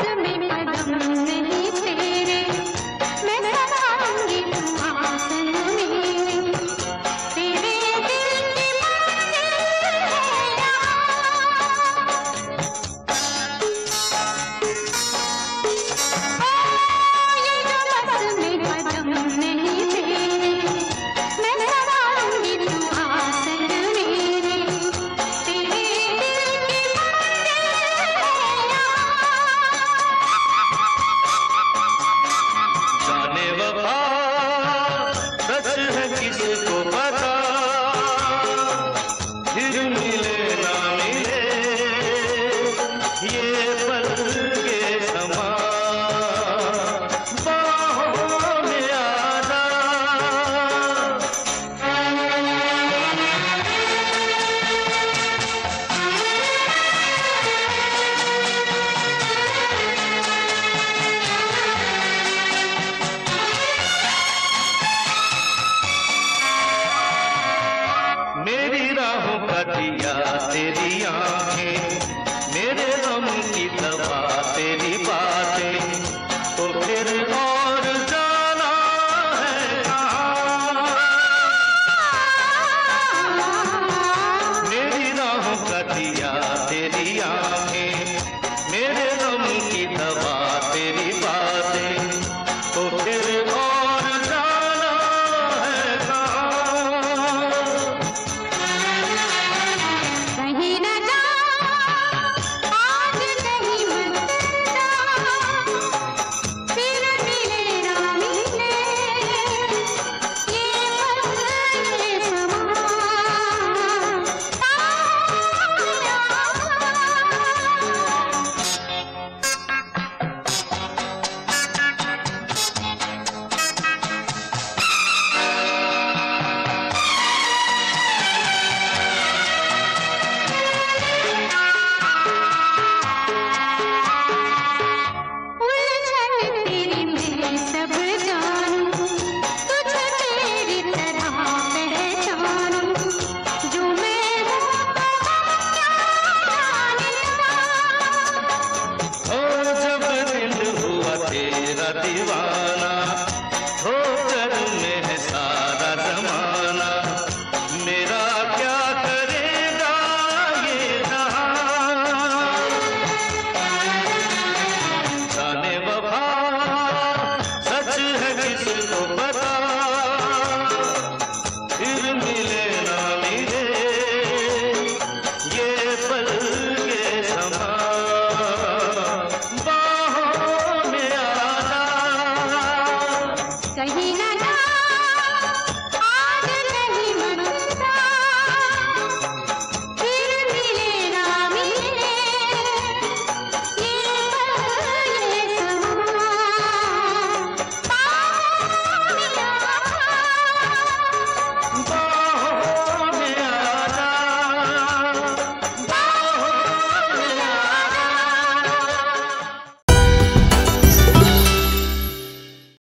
Baby Ratia तेरी आँखें। वा